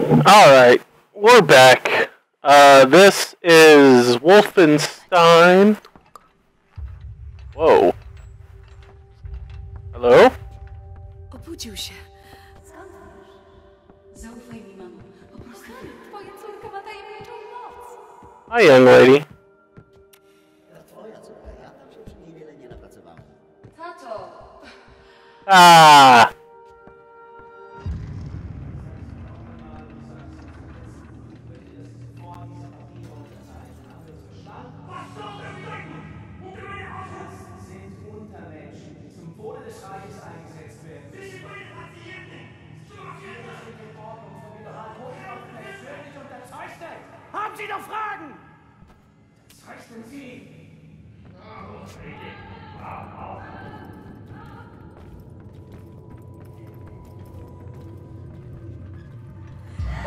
Alright, we're back. Uh, this is Wolfenstein. Whoa. Hello? Obudził się. Zaufaj mi, mamo. Po Twoja córka ma tajemniczą moc. Hi, young lady. To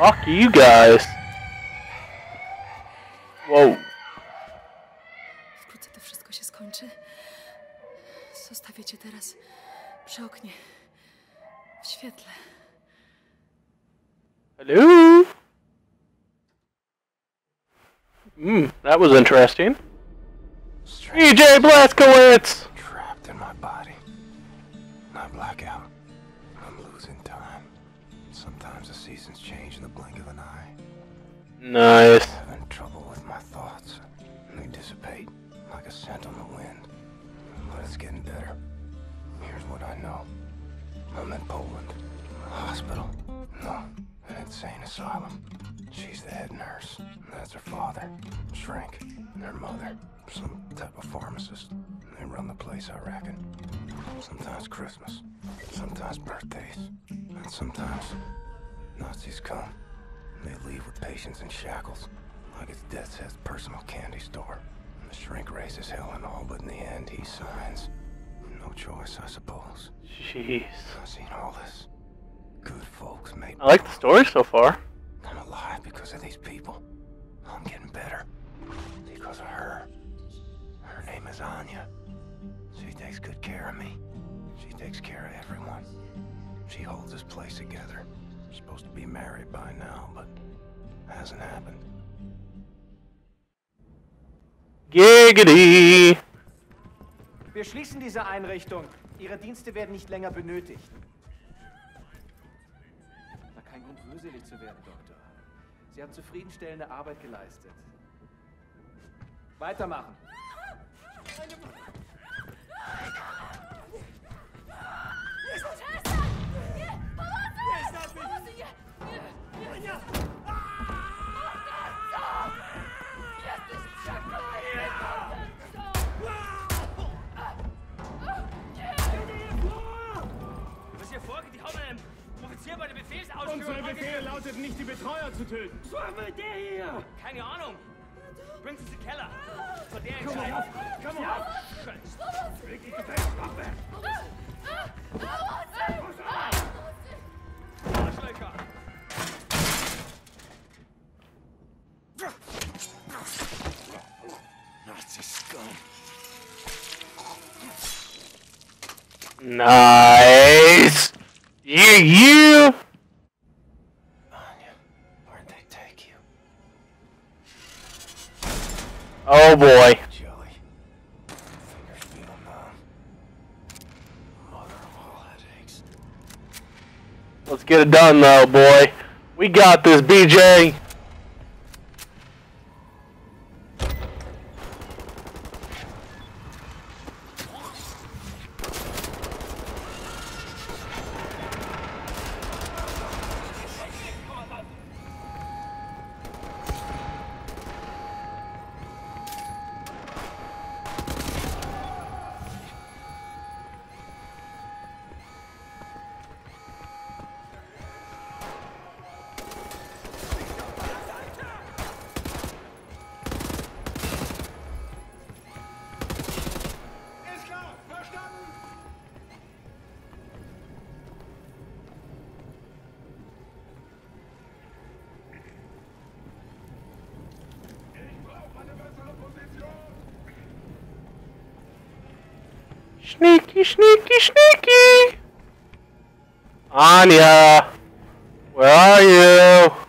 Fuck you guys. Whoa. wkrótce to wszystko się skończy. Zostawię cię teraz przy oknie. W świetle. Hello? Hmm, that was interesting. BJ Blazkowicz! trapped in my body. I black the blink of an eye. Nice. Having trouble with my thoughts. They dissipate like a scent on the wind. But it's getting better. Here's what I know. I'm in Poland. A hospital. No, an insane asylum. She's the head nurse. That's her father. Shrink. And her mother. Some type of pharmacist. They run the place, I reckon. Sometimes Christmas. Sometimes birthdays. And sometimes Nazis come. They leave with patients in shackles, like it's Death's Head's personal candy store. And the shrink raises hell and all, but in the end, he signs. No choice, I suppose. Jeez. I've seen all this. Good folks made. I like the story so far. I'm alive because of these people. I'm getting better. Because of her. Her name is Anya. She takes good care of me. She takes care of everyone. She holds this place together. To be married by now, but hasn't happened. Giggity! Wir schließen diese Einrichtung. Ihre Dienste werden nicht länger benötigt. Na, kein Grund, rührselig zu werden, Doktor. Sie haben zufriedenstellende Arbeit geleistet. Weitermachen. Unsere Befehle lauteten nicht, die Betreuer zu töten. Was war mit der hier? Keine Ahnung. Bringt sie in den Keller. Von der entscheiden. Komm auf! Leg die Gefängniswaffe! Arschlöcher. Scum. Done though, boy. We got this, BJ! Sneaky, sneaky, sneaky! Anya! Where are you?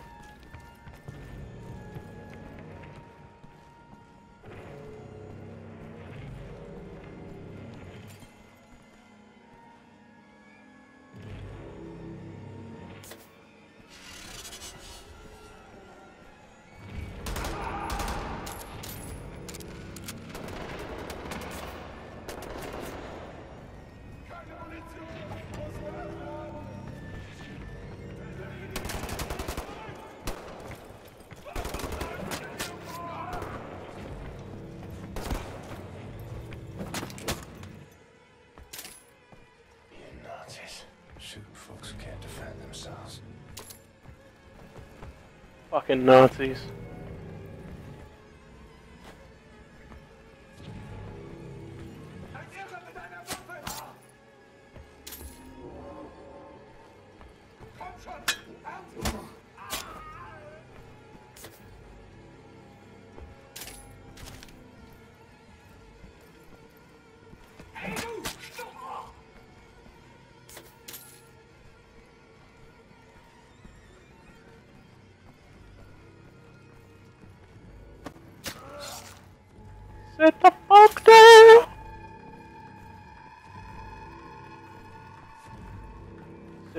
Fucking Nazis.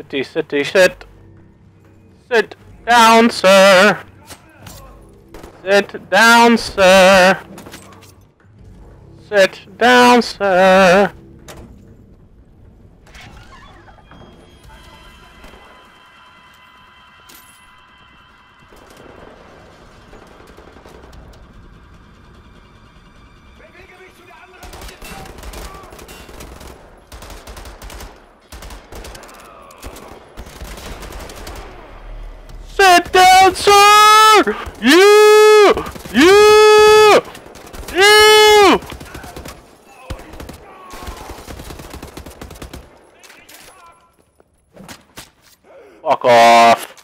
City, city, sit. Sit down, sir. Sit down, sir. Sit down, sir. You! You! You! Fuck off.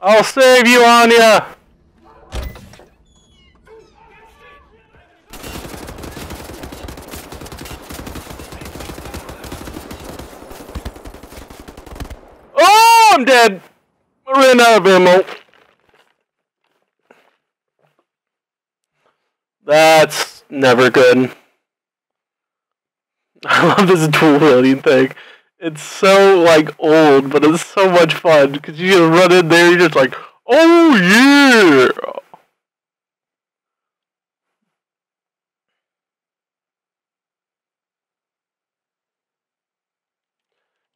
I'll save you, Anya! Oh, I'm dead! I ran out of ammo. That's never good. I love this dual wielding thing. It's so like old, but it's so much fun because you just run in there, you're just like, oh yeah.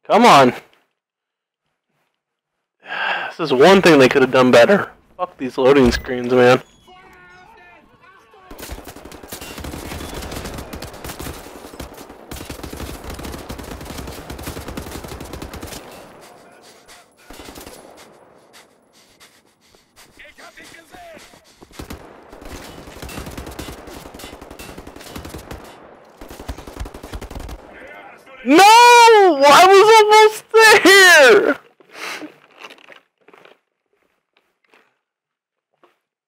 Come on. Is one thing they could have done better. Fuck these loading screens, man. No! I was almost there!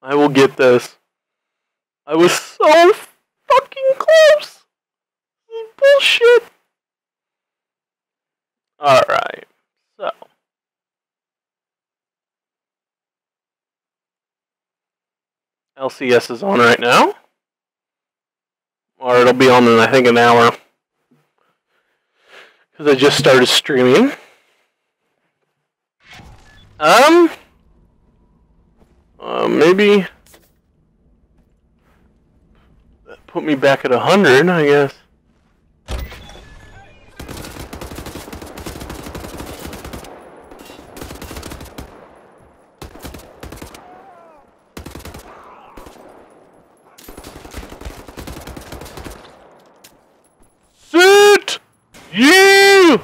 I will get this. I was so fucking close! Bullshit! Alright, so. LCS is on right now. Or it'll be on in, I think, an hour because I just started streaming. Um, uh, maybe that put me back at a hundred, I guess. Sit! You!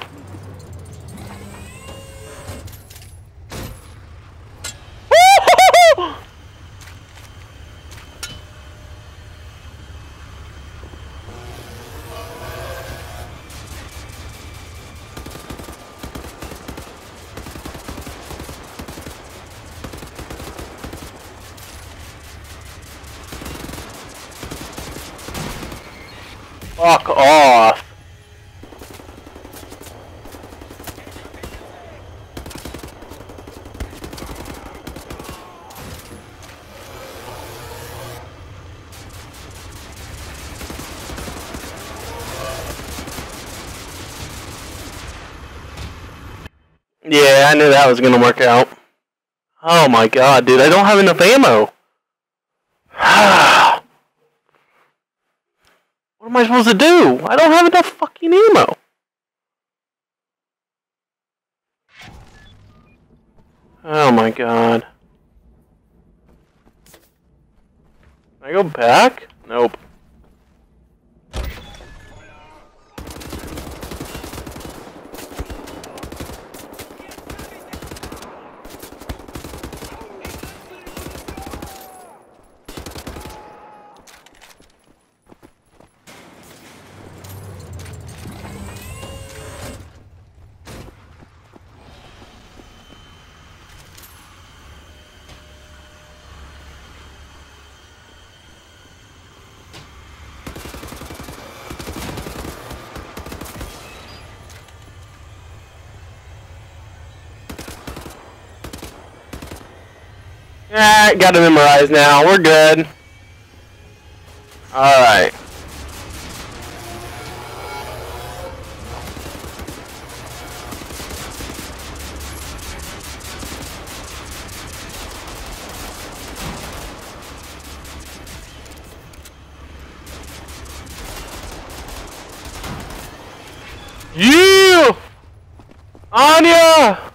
Fuck off. Yeah, I knew that was gonna work out. Oh my god, dude, I don't have enough ammo. what am I supposed to do? I don't have enough fucking ammo. Oh my god. Can I go back? Nope. Got to memorize now. We're good. Alright. You! Anya!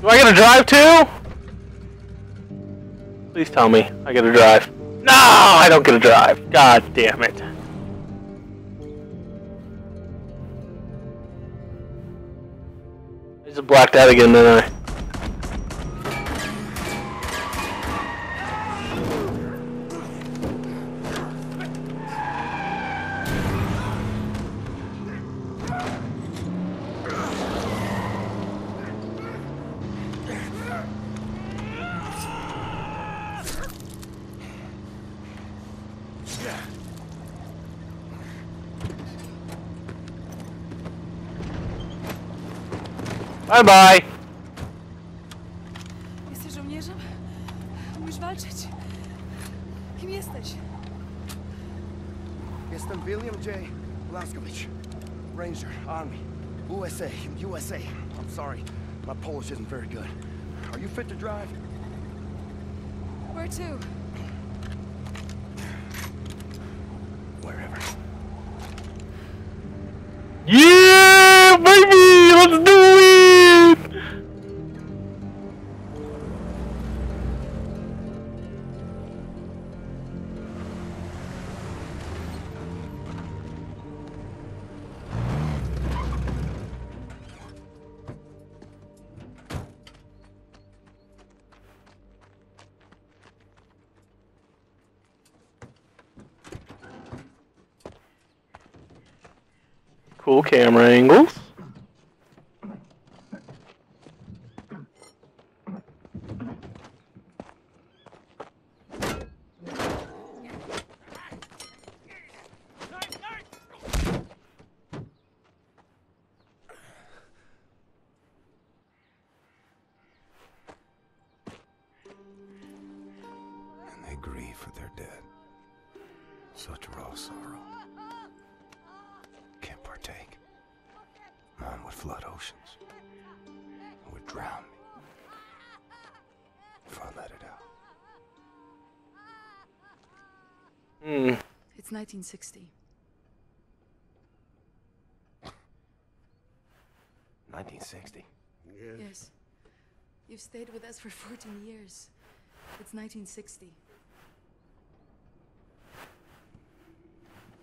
Do I get to drive too? Please tell me I get to drive. No, I don't get to drive. God damn it. I just blacked out again, didn't I? Bye bye. Jesteś żołnierzem? Umiesz walczyć? Kim jesteś? Jestem William J. Blazkowicz. Ranger, Army, USA, USA. I'm sorry, my Polish isn't very good. Are you fit to drive? Where to? Wherever. Cool camera angles. Would flood oceans. It would drown me. If I let it out. Hmm. It's 1960. 1960. Yes. You've stayed with us for 14 years. It's 1960.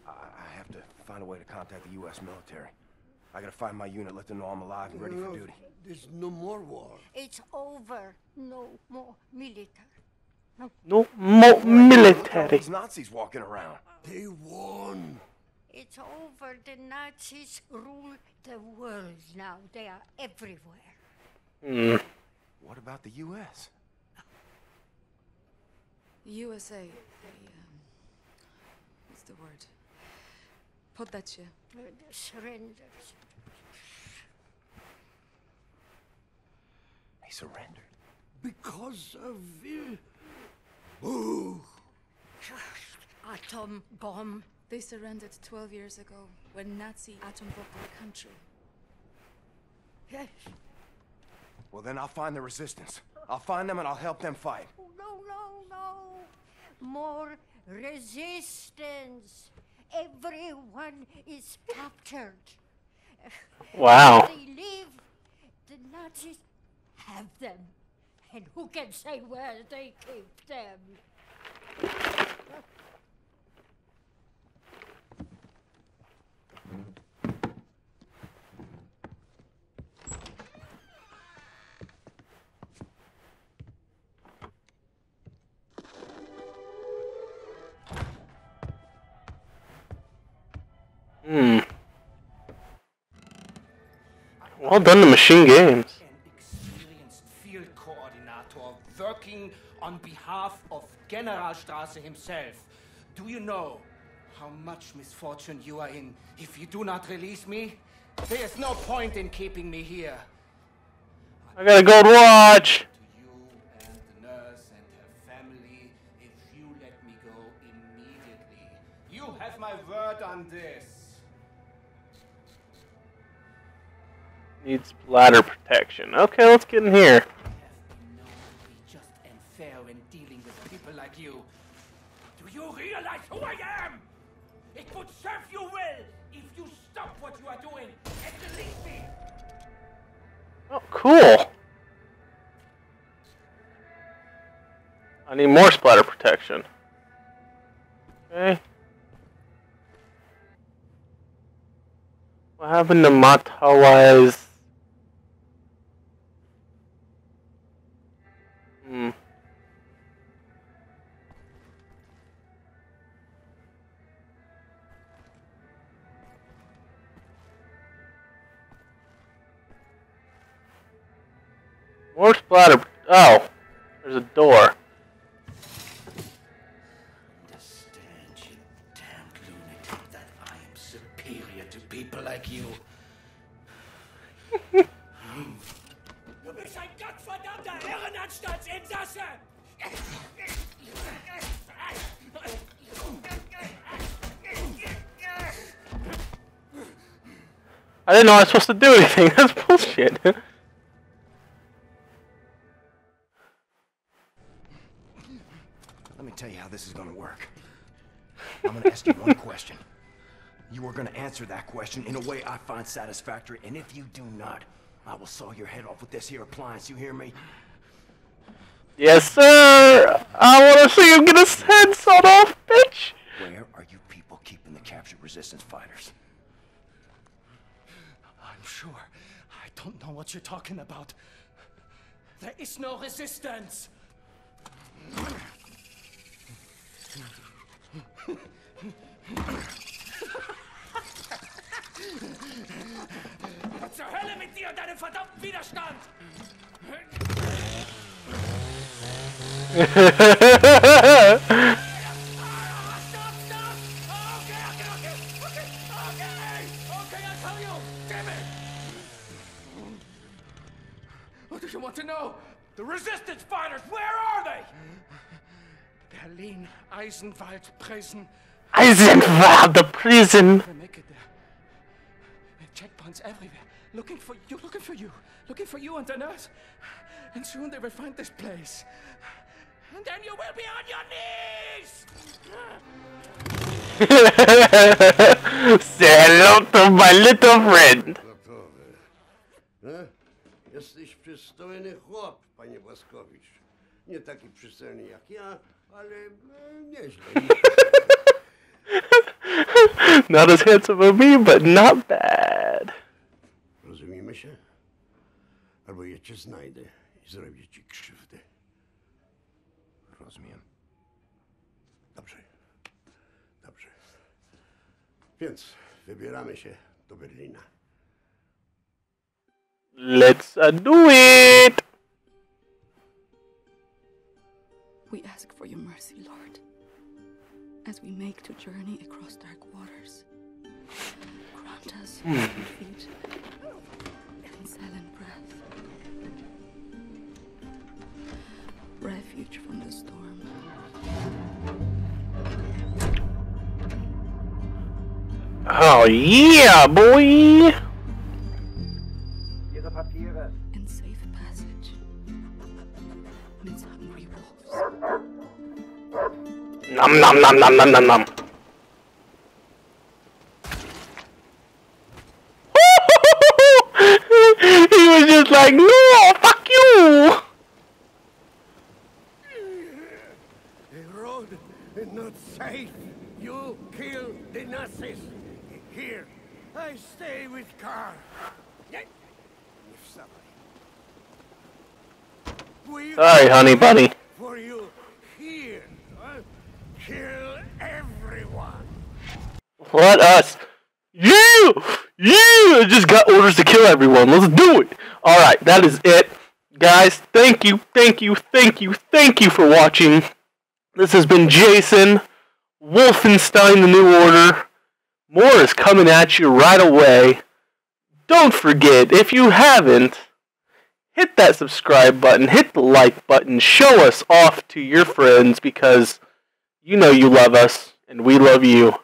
I, I have to find a way to contact the U.S. military. I gotta find my unit, let them know I'm alive and ready for duty. There's no more war. It's over. No more military. No more Look at all military. these Nazis walking around. They won. It's over. The Nazis rule the world now. They are everywhere. Hmm. What about the U.S.? USA, they, um, what's the word? Poddać się. Uh, surrender. They surrendered. Because of Vil. Boo! Atom bomb. They surrendered 12 years ago when Nazi atom bombed the country. Yes. Well, then I'll find the resistance. I'll find them and I'll help them fight. Oh, no, no, no. More resistance. Everyone is captured. Wow. They leave. The Nazis have them. And who can say where they keep them? Hmm. Well done to MachineGames. Working on behalf of General Strasse himself. Do you know how much misfortune you are in if you do not release me? There is no point in keeping me here. I got a gold watch. To you and the nurse and her family, if you let me go immediately. You have my word on this. Needs bladder protection. Okay, let's get in here. Who I am? It would serve you well if you stop what you are doing and release me. Oh, cool. I need more splatter protection. Okay. What happened to Matawa's? More splatter. Oh, there's a door. Understand, you damned lunatic, that I am superior to people like you. Du bist ein gottverdammter Irrenanstaltsinsasse! I didn't know I was supposed to do anything. That's bullshit. answer that question in a way I find satisfactory, and if you do not, I will saw your head off with this here appliance. You hear me? yes, sir. I want to see him get his head sawed off, bitch. Where are you people keeping the captured resistance fighters? I'm sure. I don't know what you're talking about. There is no resistance. Zur Hölle mit dir und deinem verdammten Widerstand! Stop, stop! Okay, okay, okay, okay, okay! Okay, I tell you! Damn it! What do you want to know? The resistance fighters, where are they? Berlin, Eisenwald, prison. Eisenwald, the prison. Checkpoints everywhere. Looking for you, looking for you, looking for you and the nurse. And soon they will find this place. And then you will be on your knees! Say hello to my little friend. E? Eh? Jesteś przystojny chłop, panie Błaskowicz. Nie taki przystojny jak ja, ale nieźle. Not as handsome as me, but not bad. Rozumiemy się? Albo ja cię znajdę i zrobię ci krzywdę. Rozumiem. Dobrze. Dobrze. Więc wybieramy się do Berlina. Let's uh, do it. We ask for your mercy, Lord, as we make the journey across dark waters. Grant us swift feet and silent breath. Refuge from the storm. Oh yeah, boy. Ihre Papiere. and safe passage amidst hungry wolves. Nom nom nom nom nom nom nom. he was just like, no, fuck you. The road is not safe. You kill the Nazis. Here, I stay with Karl. We Sorry, honey bunny. for you here. huh? Kill everyone. Let us. You! you just got orders to kill everyone. Let's do it. All right, that is it, guys. Thank you, thank you, thank you, thank you for watching. This has been Jason Wolfenstein: The New Order. More is coming at you right away. Don't forget, if you haven't, hit that subscribe button, hit the like button, show us off to your friends because you know you love us and we love you.